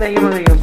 Dayı Bayım.